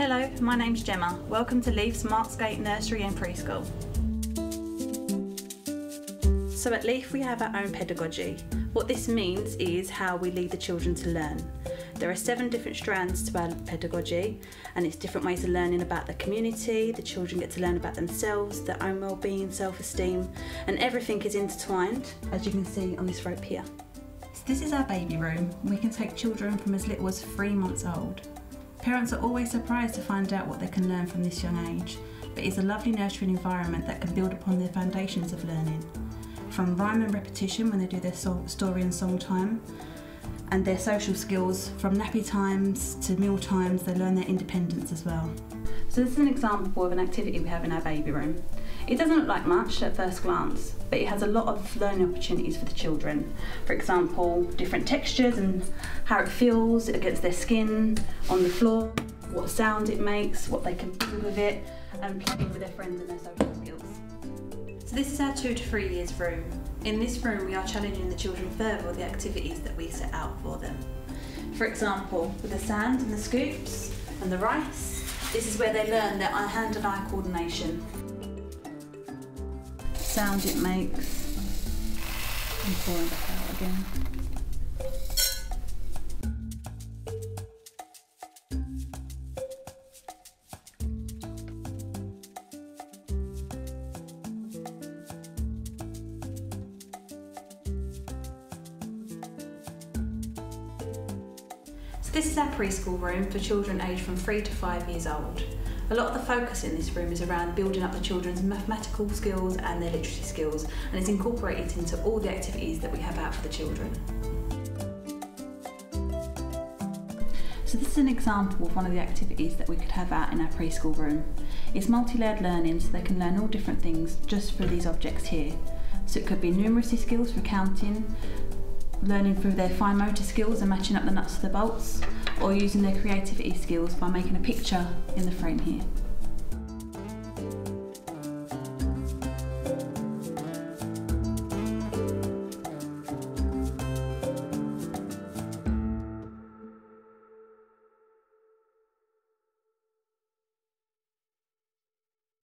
Hello, my name's Gemma. Welcome to LEYF's Marks Gate Nursery and Preschool. So at LEYF we have our own pedagogy. What this means is how we lead the children to learn. There are seven different strands to our pedagogy and it's different ways of learning about the community, the children get to learn about themselves, their own well-being, self-esteem and everything is intertwined as you can see on this rope here. So this is our baby room. We can take children from as little as three months old. Parents are always surprised to find out what they can learn from this young age, but it's a lovely nurturing environment that can build upon their foundations of learning. From rhyme and repetition when they do their story and song time, and their social skills from nappy times to meal times, they learn their independence as well. So this is an example of an activity we have in our baby room. It doesn't look like much at first glance, but it has a lot of learning opportunities for the children. For example, different textures and how it feels against their skin, on the floor, what sound it makes, what they can do with it, and playing with their friends and their social skills. So this is our two to three years room. In this room we are challenging the children further with the activities that we set out for them. For example, with the sand and the scoops and the rice, this is where they learn their hand and eye coordination. Sound it makes. And pouring out again. This is our preschool room for children aged from 3 to 5 years old. A lot of the focus in this room is around building up the children's mathematical skills and their literacy skills and it's incorporated into all the activities that we have out for the children. So this is an example of one of the activities that we could have out in our preschool room. It's multi-layered learning so they can learn all different things just through these objects here. So it could be numeracy skills for counting, learning through their fine motor skills and matching up the nuts to the bolts, or using their creativity skills by making a picture in the frame here.